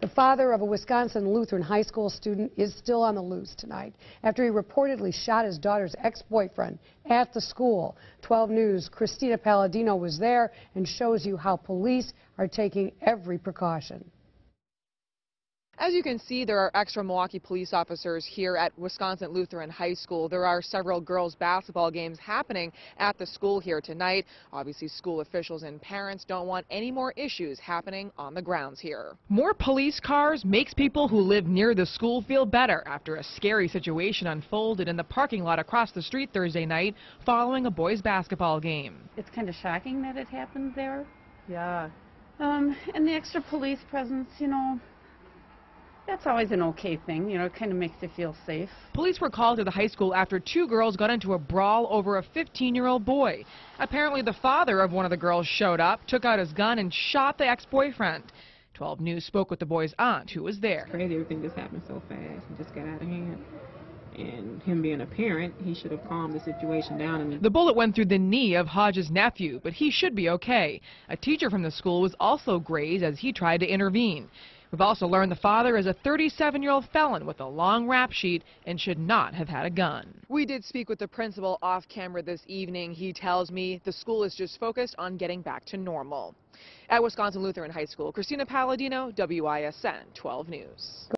The father of a Wisconsin Lutheran high school student is still on the loose tonight after he reportedly shot his daughter's ex-boyfriend at the school. 12 News' Christina Palladino was there and shows you how police are taking every precaution. As you can see, there are extra Milwaukee police officers here at Wisconsin Lutheran High School. There are several girls basketball games happening at the school here tonight. Obviously, school officials and parents don't want any more issues happening on the grounds here. More police cars makes people who live near the school feel better after a scary situation unfolded in the parking lot across the street Thursday night following a boys basketball game. It's kind of shocking that it happened there. Yeah. Um, and the extra police presence, you know, that's always an okay thing. You know, it kind of makes you feel safe. Police were called to the high school after two girls got into a brawl over a 15-year-old boy. Apparently, the father of one of the girls showed up, took out his gun, and shot the ex-boyfriend. 12 News spoke with the boy's aunt, who was there. Crazy, everything just happened so fast. It just got out of hand. And him being a parent, he should have calmed the situation down. And the bullet went through the knee of Hodge's nephew, but he should be okay. A teacher from the school was also grazed as he tried to intervene. We've also learned the father is a 37-year-old felon with a long rap sheet and should not have had a gun. We did speak with the principal off camera this evening. He tells me the school is just focused on getting back to normal. At Wisconsin Lutheran High School, Christina Palladino, WISN 12 News.